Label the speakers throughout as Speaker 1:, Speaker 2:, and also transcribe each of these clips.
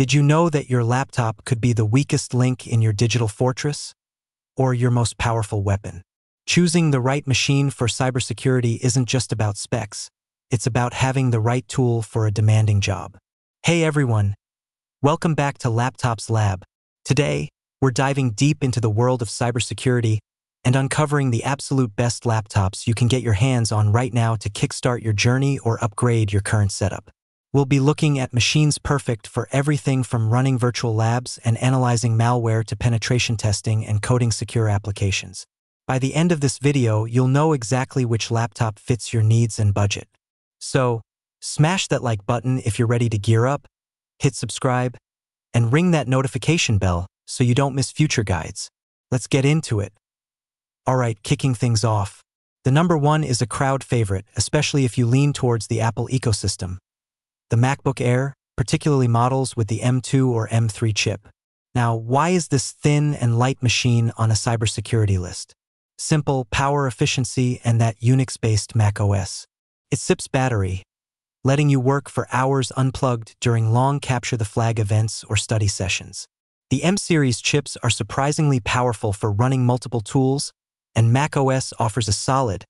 Speaker 1: Did you know that your laptop could be the weakest link in your digital fortress? Or your most powerful weapon? Choosing the right machine for cybersecurity isn't just about specs, it's about having the right tool for a demanding job. Hey everyone, welcome back to Laptops Lab. Today, we're diving deep into the world of cybersecurity and uncovering the absolute best laptops you can get your hands on right now to kickstart your journey or upgrade your current setup. We'll be looking at machines perfect for everything from running virtual labs and analyzing malware to penetration testing and coding secure applications. By the end of this video, you'll know exactly which laptop fits your needs and budget. So, smash that like button if you're ready to gear up, hit subscribe, and ring that notification bell so you don't miss future guides. Let's get into it. Alright, kicking things off. The number one is a crowd favorite, especially if you lean towards the Apple ecosystem. The MacBook Air, particularly models with the M2 or M3 chip. Now, why is this thin and light machine on a cybersecurity list? Simple, power efficiency, and that Unix-based macOS. It sips battery, letting you work for hours unplugged during long capture the flag events or study sessions. The M-series chips are surprisingly powerful for running multiple tools and macOS offers a solid,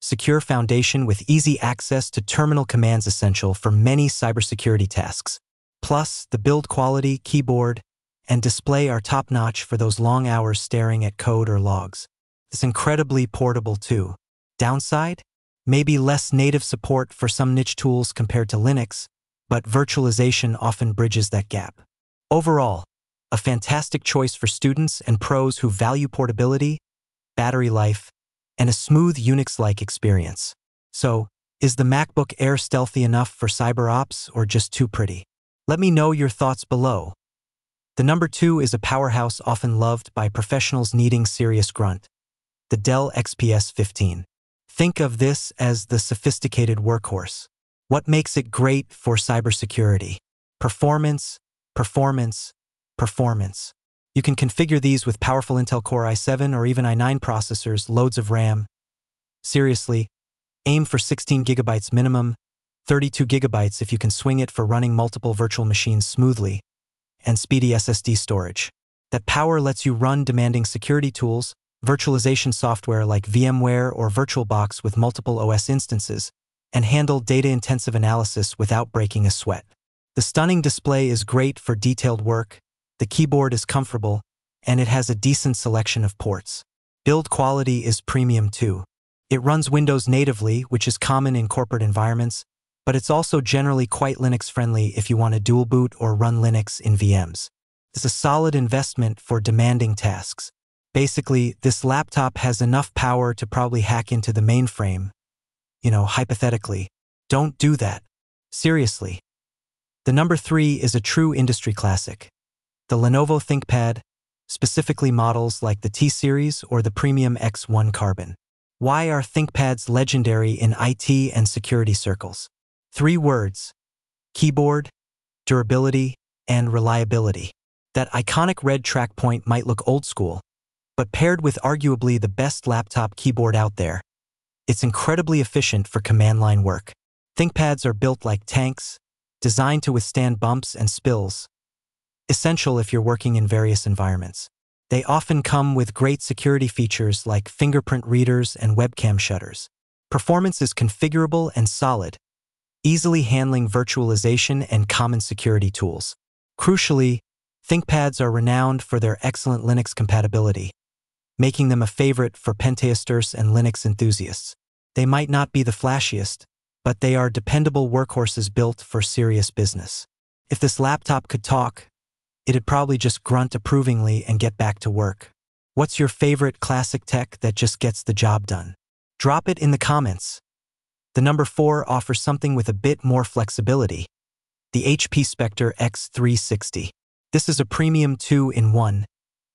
Speaker 1: secure foundation with easy access to terminal commands essential for many cybersecurity tasks. Plus, the build quality, keyboard, and display are top-notch for those long hours staring at code or logs. It's incredibly portable too. Downside? Maybe less native support for some niche tools compared to Linux, but virtualization often bridges that gap. Overall, a fantastic choice for students and pros who value portability battery life, and a smooth Unix-like experience. So, is the MacBook Air stealthy enough for cyber ops or just too pretty? Let me know your thoughts below. The number two is a powerhouse often loved by professionals needing serious grunt, the Dell XPS 15. Think of this as the sophisticated workhorse. What makes it great for cybersecurity? Performance, performance, performance. You can configure these with powerful Intel Core i7 or even i9 processors, loads of RAM. Seriously, aim for 16 gigabytes minimum, 32 gigabytes if you can swing it for running multiple virtual machines smoothly, and speedy SSD storage. That power lets you run demanding security tools, virtualization software like VMware or VirtualBox with multiple OS instances, and handle data-intensive analysis without breaking a sweat. The stunning display is great for detailed work, the keyboard is comfortable, and it has a decent selection of ports. Build quality is premium too. It runs Windows natively, which is common in corporate environments, but it's also generally quite Linux-friendly if you want to dual boot or run Linux in VMs. It's a solid investment for demanding tasks. Basically, this laptop has enough power to probably hack into the mainframe. You know, hypothetically. Don't do that. Seriously. The number three is a true industry classic. The Lenovo ThinkPad, specifically models like the T-Series or the Premium X1 Carbon. Why are ThinkPads legendary in IT and security circles? Three words, keyboard, durability, and reliability. That iconic red track point might look old school, but paired with arguably the best laptop keyboard out there, it's incredibly efficient for command line work. ThinkPads are built like tanks, designed to withstand bumps and spills, essential if you're working in various environments. They often come with great security features like fingerprint readers and webcam shutters. Performance is configurable and solid, easily handling virtualization and common security tools. Crucially, ThinkPads are renowned for their excellent Linux compatibility, making them a favorite for pentesters and Linux enthusiasts. They might not be the flashiest, but they are dependable workhorses built for serious business. If this laptop could talk, it'd probably just grunt approvingly and get back to work. What's your favorite classic tech that just gets the job done? Drop it in the comments. The number 4 offers something with a bit more flexibility. The HP Spectre X360. This is a premium 2-in-1,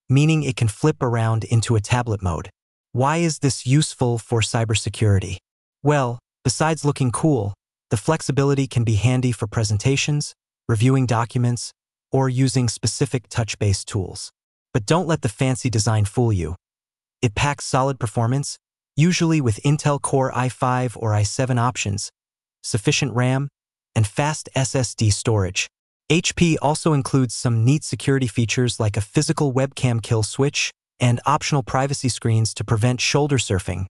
Speaker 1: meaning it can flip around into a tablet mode. Why is this useful for cybersecurity? Well, besides looking cool, the flexibility can be handy for presentations, reviewing documents, or using specific touch-based tools. But don't let the fancy design fool you. It packs solid performance, usually with Intel Core i5 or i7 options, sufficient RAM, and fast SSD storage. HP also includes some neat security features like a physical webcam kill switch and optional privacy screens to prevent shoulder surfing.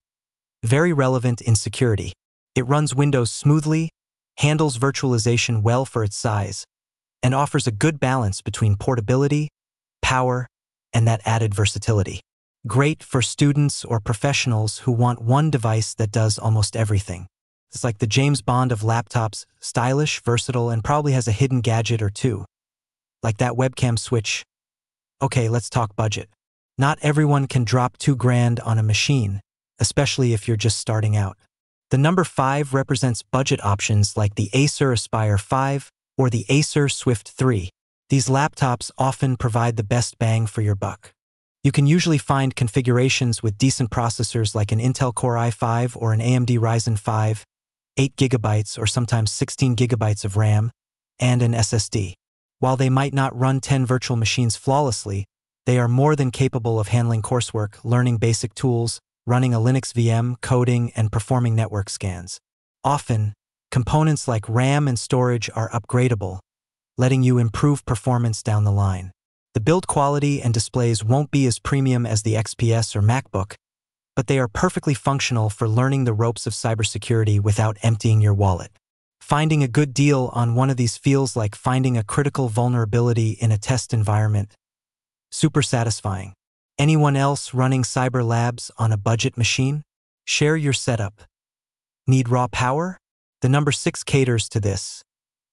Speaker 1: Very relevant in security. It runs Windows smoothly, handles virtualization well for its size, and offers a good balance between portability, power, and that added versatility. Great for students or professionals who want one device that does almost everything. It's like the James Bond of laptops, stylish, versatile, and probably has a hidden gadget or two. Like that webcam switch. Okay, let's talk budget. Not everyone can drop two grand on a machine, especially if you're just starting out. The number 5 represents budget options like the Acer Aspire 5 or the Acer Swift 3. These laptops often provide the best bang for your buck. You can usually find configurations with decent processors like an Intel Core i5 or an AMD Ryzen 5 8 gigabytes or sometimes 16 gigabytes of RAM, and an SSD. While they might not run 10 virtual machines flawlessly, they are more than capable of handling coursework, learning basic tools, running a Linux VM, coding, and performing network scans. Often, components like RAM and storage are upgradable, letting you improve performance down the line. The build quality and displays won't be as premium as the XPS or MacBook, but they are perfectly functional for learning the ropes of cybersecurity without emptying your wallet. Finding a good deal on one of these feels like finding a critical vulnerability in a test environment. Super satisfying. Anyone else running Cyber Labs on a budget machine? Share your setup. Need raw power? The number 6 caters to this.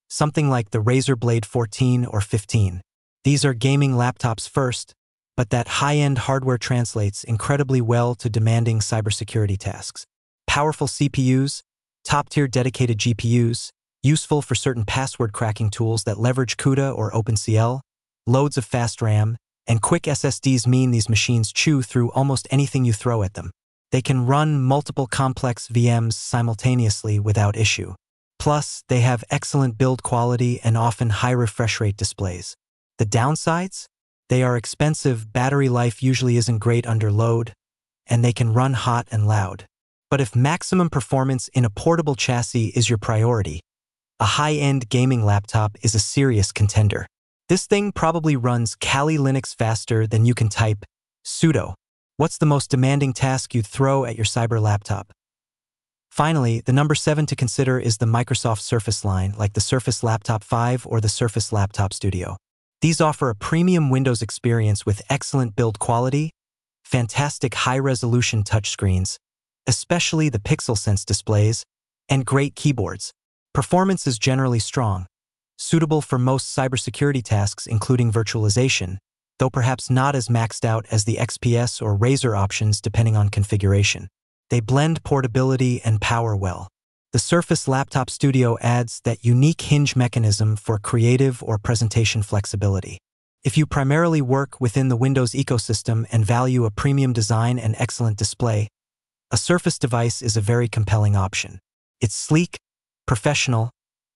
Speaker 1: Something like the Razer Blade 14 or 15. These are gaming laptops first, but that high-end hardware translates incredibly well to demanding cybersecurity tasks. Powerful CPUs, top-tier dedicated GPUs, useful for certain password cracking tools that leverage CUDA or OpenCL, loads of fast RAM, and quick SSDs mean these machines chew through almost anything you throw at them. They can run multiple complex VMs simultaneously without issue. Plus, they have excellent build quality and often high refresh rate displays. The downsides? They are expensive, battery life usually isn't great under load, and they can run hot and loud. But if maximum performance in a portable chassis is your priority, a high-end gaming laptop is a serious contender. This thing probably runs Kali Linux faster than you can type sudo. What's the most demanding task you'd throw at your cyber laptop? Finally, the number seven to consider is the Microsoft Surface line, like the Surface Laptop 5 or the Surface Laptop Studio. These offer a premium Windows experience with excellent build quality, fantastic high-resolution touchscreens, especially the PixelSense displays, and great keyboards. Performance is generally strong, suitable for most cybersecurity tasks including virtualization, though perhaps not as maxed out as the XPS or Razer options depending on configuration. They blend portability and power well. The Surface Laptop Studio adds that unique hinge mechanism for creative or presentation flexibility. If you primarily work within the Windows ecosystem and value a premium design and excellent display, a Surface device is a very compelling option. It's sleek, professional,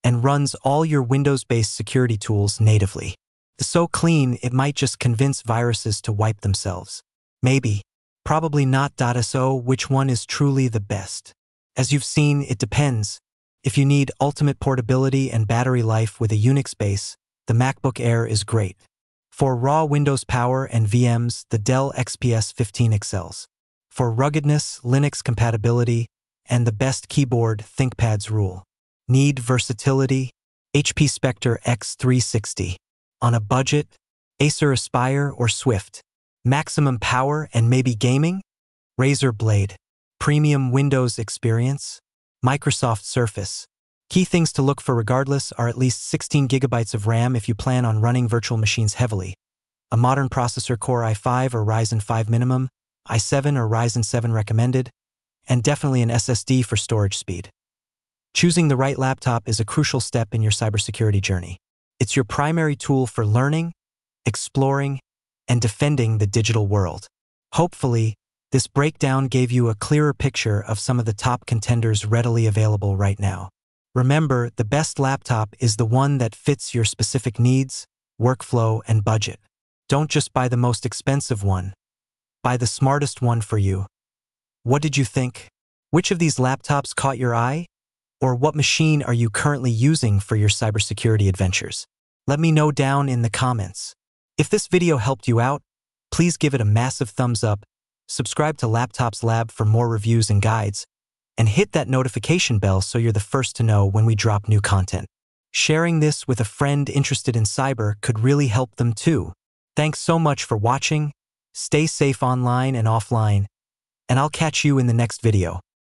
Speaker 1: and runs all your Windows-based security tools natively. So clean it might just convince viruses to wipe themselves. Maybe, probably not. So which one is truly the best? As you've seen, it depends. If you need ultimate portability and battery life with a Unix base, the MacBook Air is great. For raw Windows power and VMs, the Dell XPS 15 excels. For ruggedness, Linux compatibility, and the best keyboard, ThinkPads rule. Need versatility? HP Spectre X360. On a budget? Acer Aspire or Swift. Maximum power and maybe gaming? Razer Blade. Premium Windows experience, Microsoft Surface. Key things to look for regardless are at least 16 gigabytes of RAM if you plan on running virtual machines heavily, a modern processor Core i5 or Ryzen 5 minimum, i7 or Ryzen 7 recommended, and definitely an SSD for storage speed. Choosing the right laptop is a crucial step in your cybersecurity journey. It's your primary tool for learning, exploring, and defending the digital world. Hopefully, this breakdown gave you a clearer picture of some of the top contenders readily available right now. Remember, the best laptop is the one that fits your specific needs, workflow, and budget. Don't just buy the most expensive one. Buy the smartest one for you. What did you think? Which of these laptops caught your eye? Or what machine are you currently using for your cybersecurity adventures? Let me know down in the comments. If this video helped you out, please give it a massive thumbs up, subscribe to Laptops Lab for more reviews and guides, and hit that notification bell so you're the first to know when we drop new content. Sharing this with a friend interested in cyber could really help them too. Thanks so much for watching, stay safe online and offline, and I'll catch you in the next video.